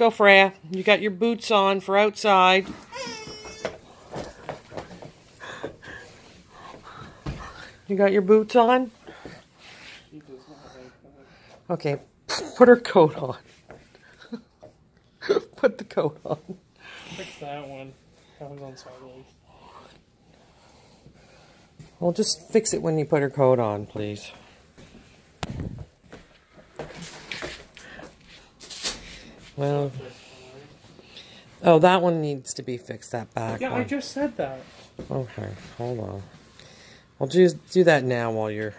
go, Freya. You got your boots on for outside. You got your boots on? Okay, put her coat on. put the coat on. Fix that one. That one's on sideways. Well, just fix it when you put her coat on, please. Well, oh, that one needs to be fixed, that back Yeah, one. I just said that. Okay, hold on. I'll do, do that now while you're...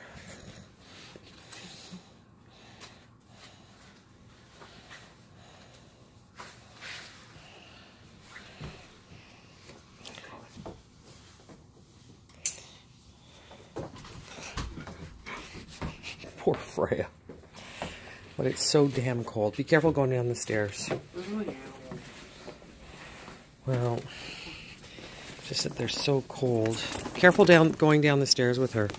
Poor Freya. But it's so damn cold. Be careful going down the stairs. Well, just that they're so cold. Careful down going down the stairs with her.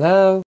Hello?